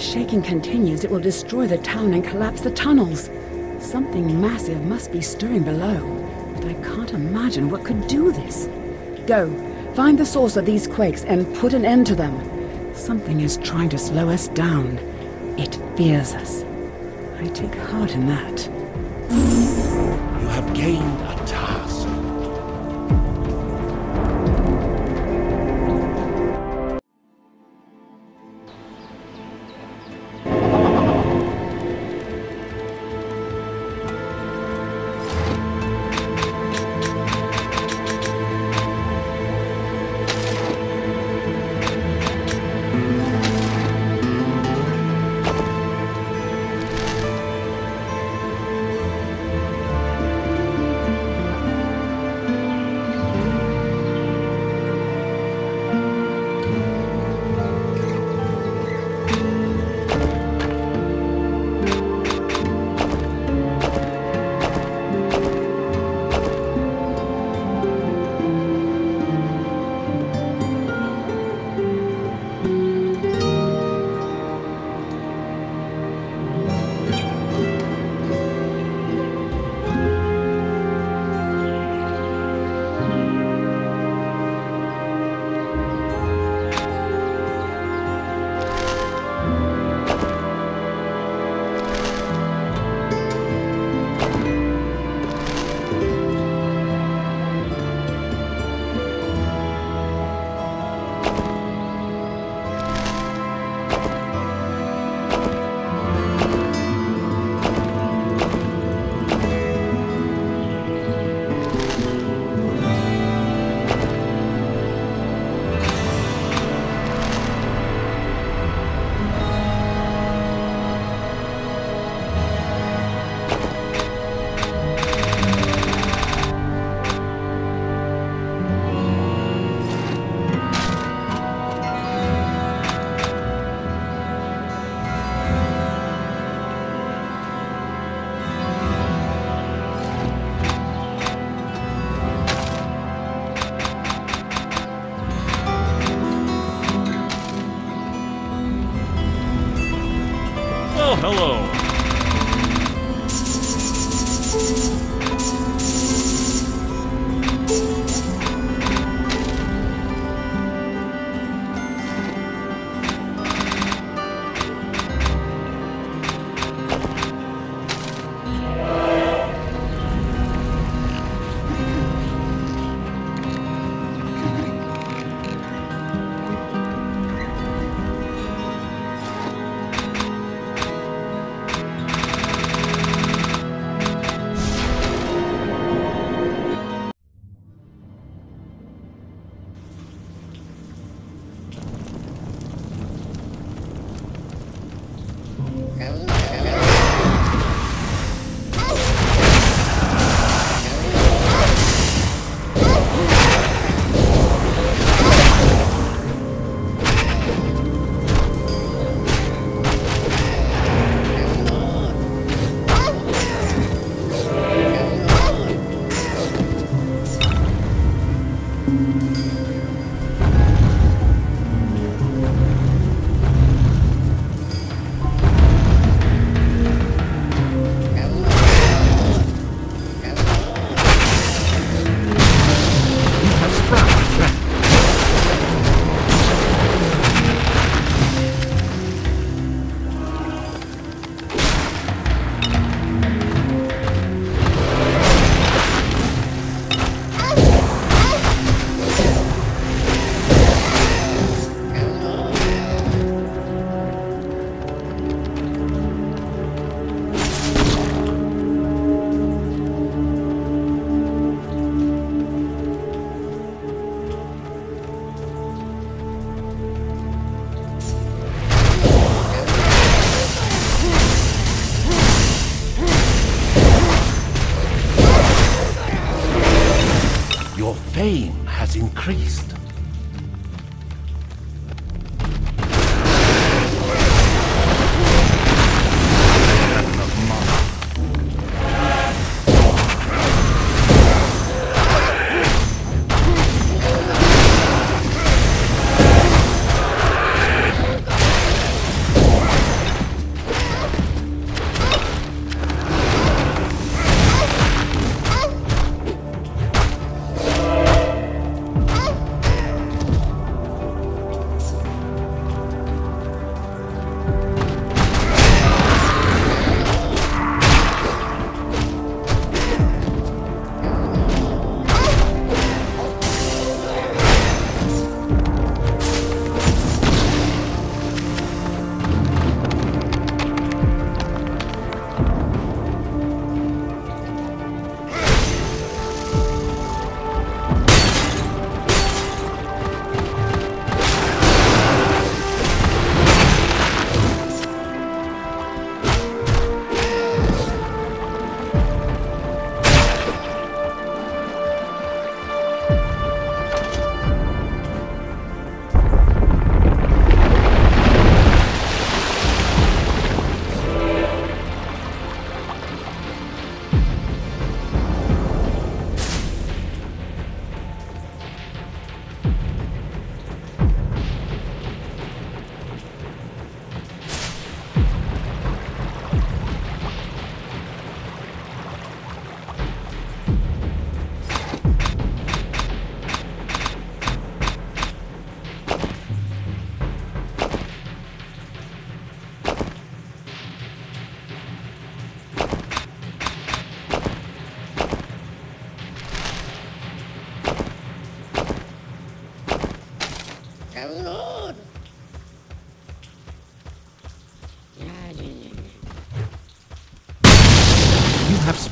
This shaking continues, it will destroy the town and collapse the tunnels. Something massive must be stirring below, but I can't imagine what could do this. Go, find the source of these quakes and put an end to them. Something is trying to slow us down. It fears us. I take heart in that. You have gained a task.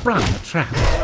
Sprung a trap.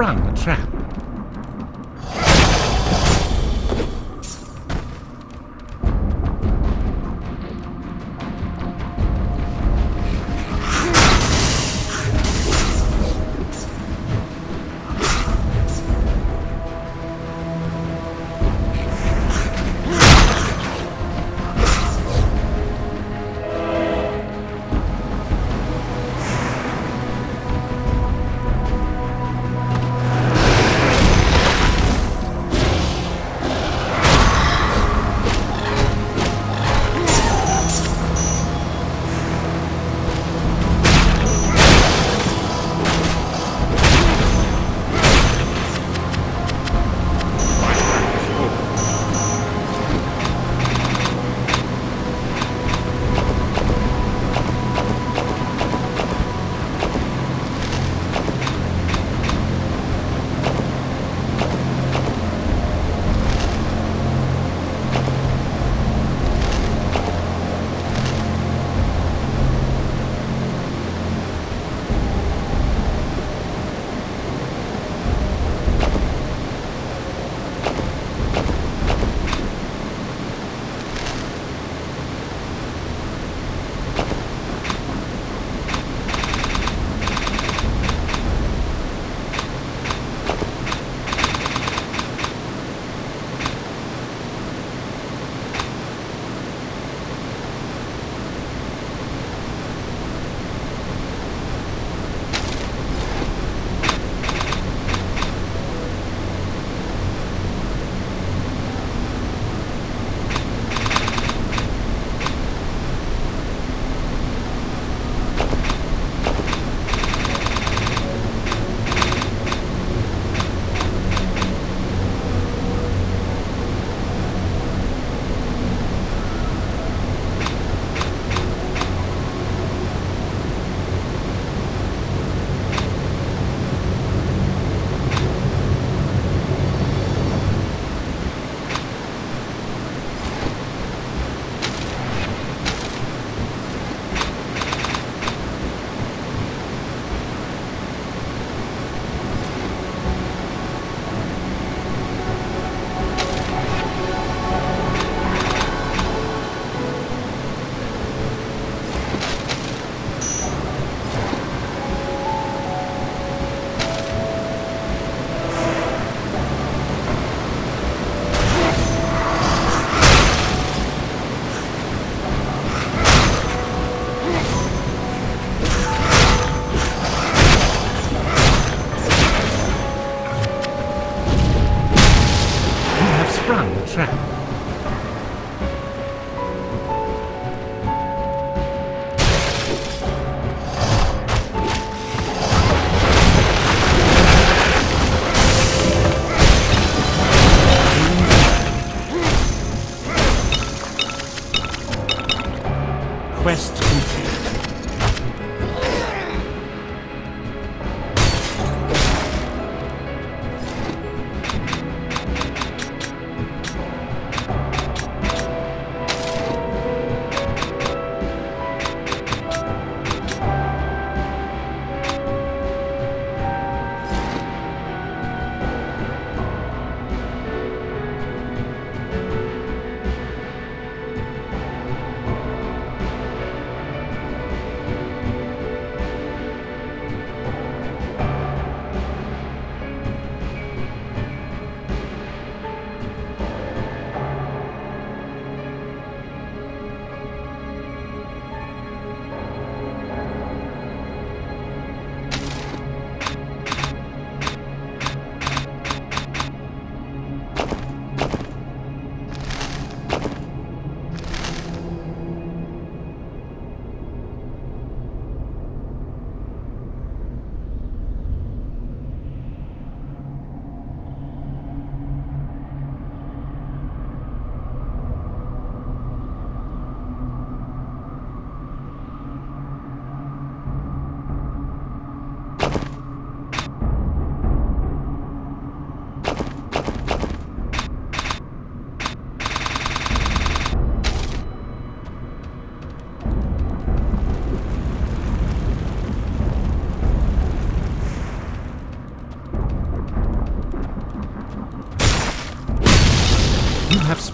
Sprung a trap.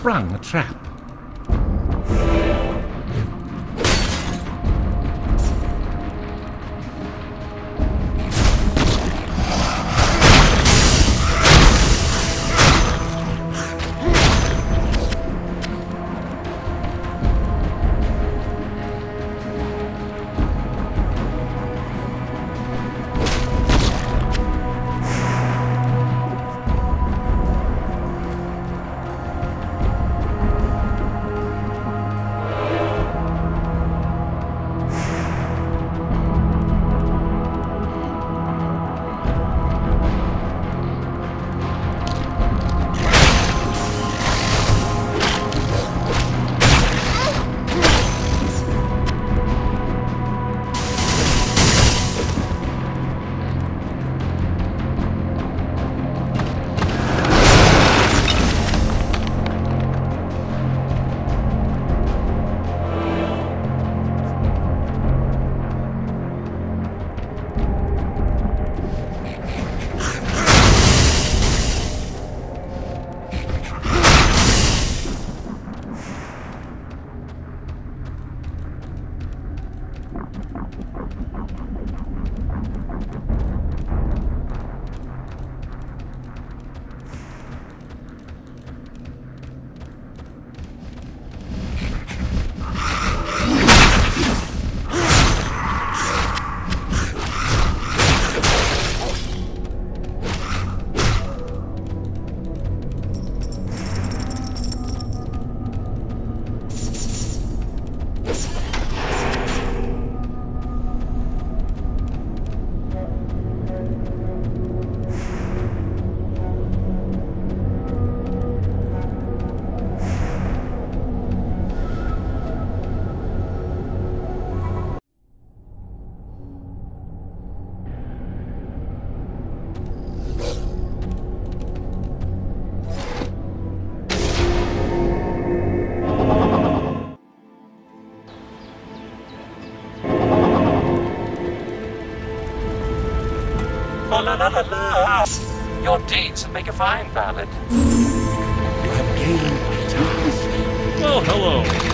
Sprung a trap. La la la la la. Your deeds make a fine ballad. You have gained a task. Well, hello.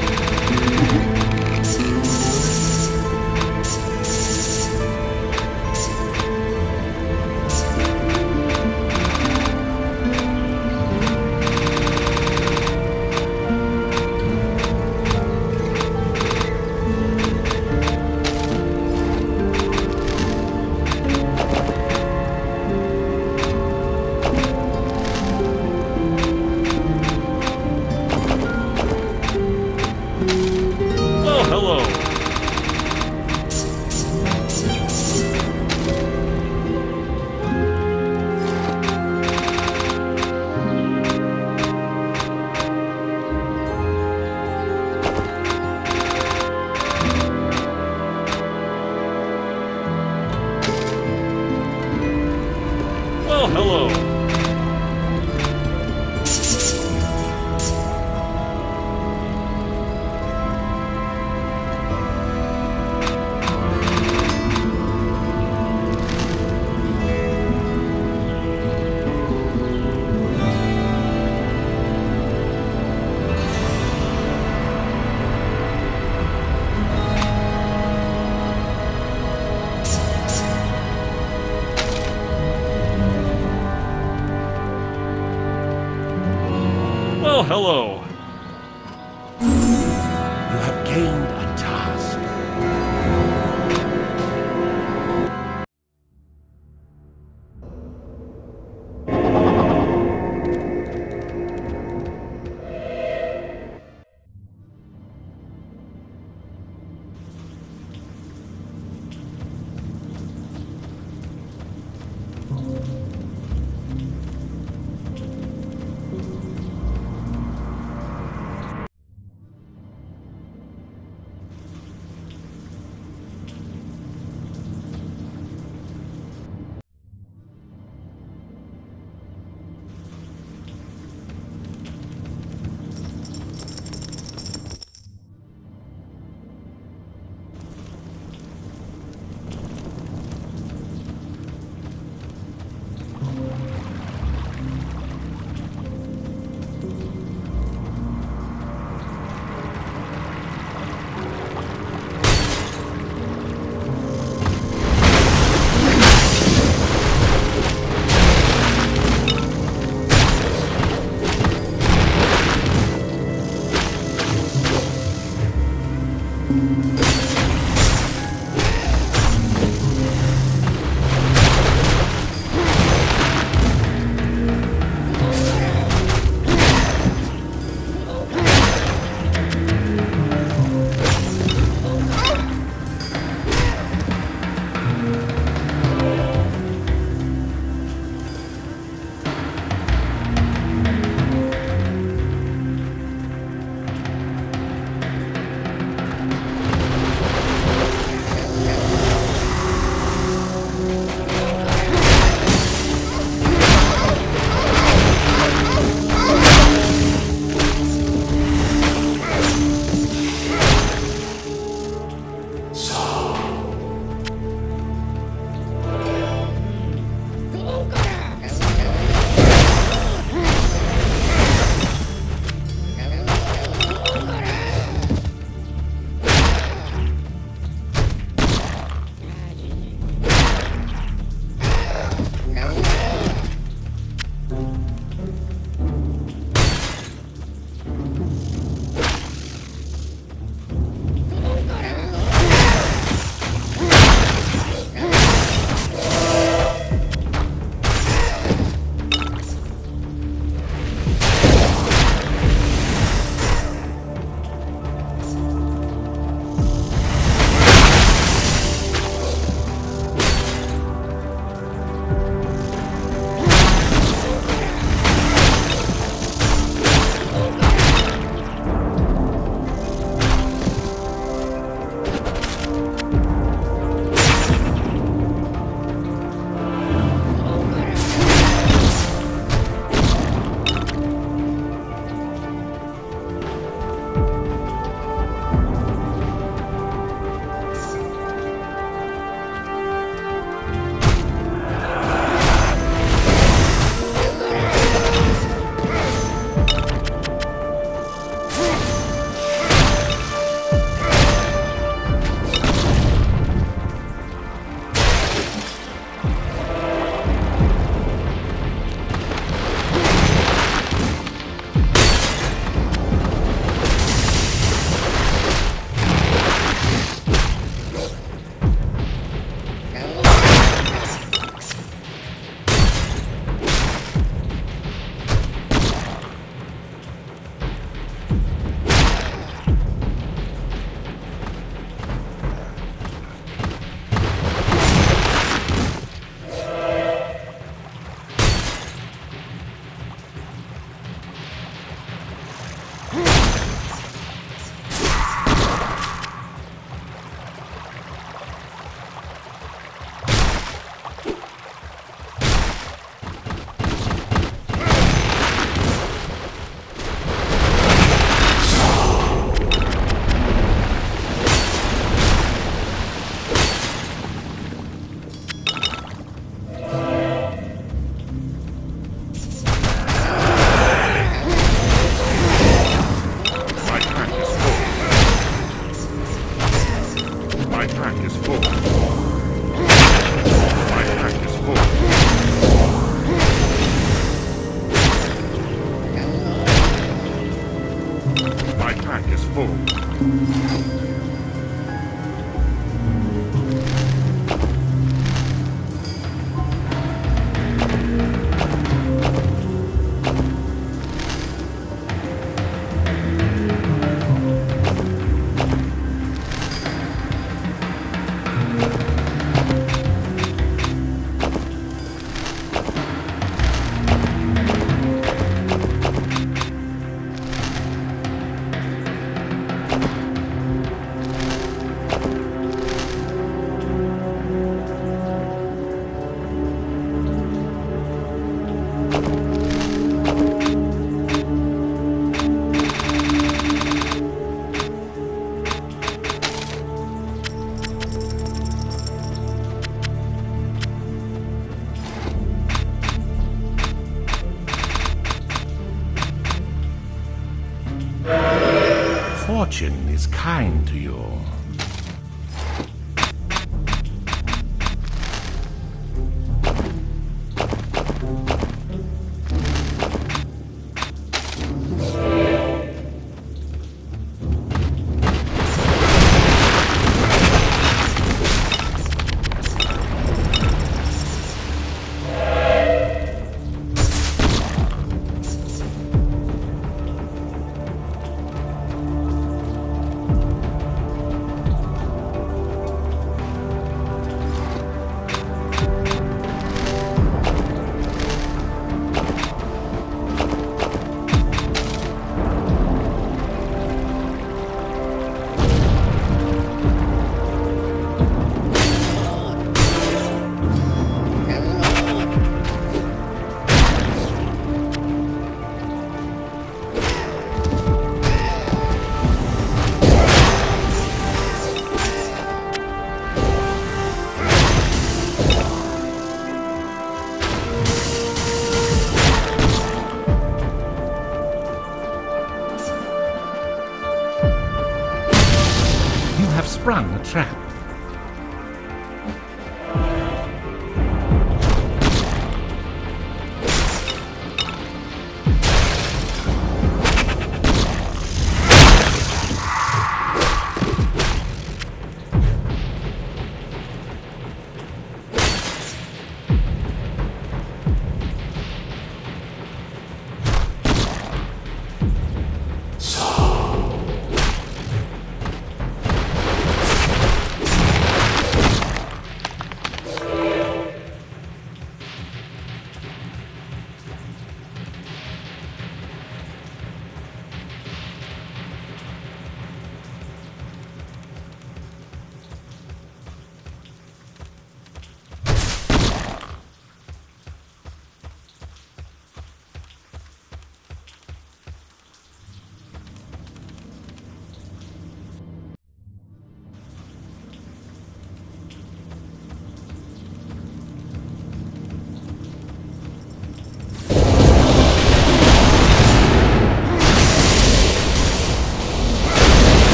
Is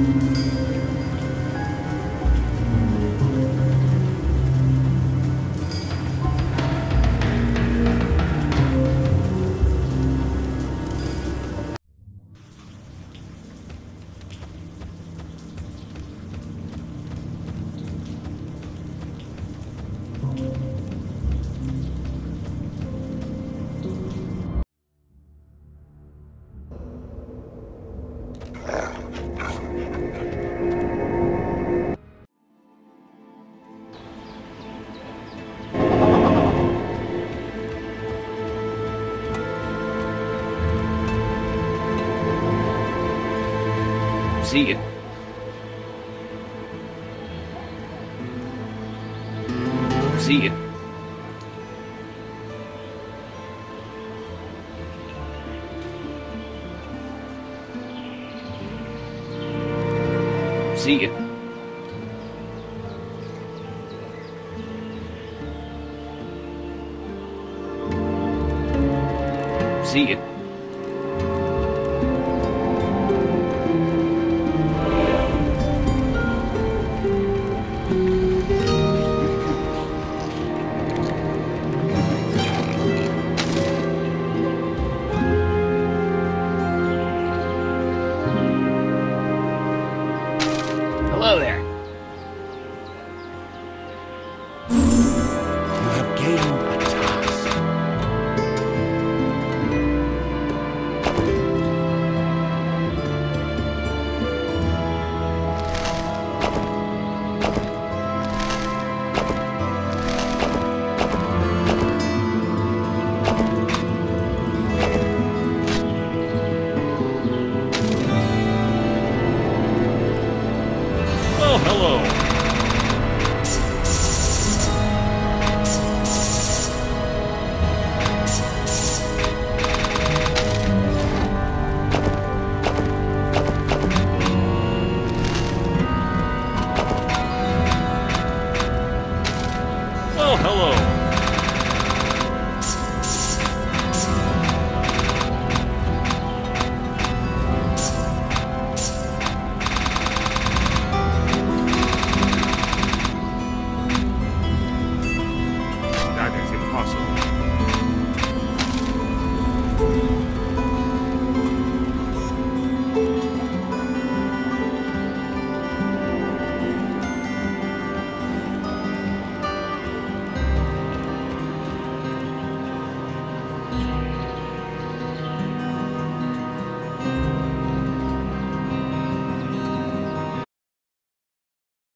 See you. See you. See you. See Hello there.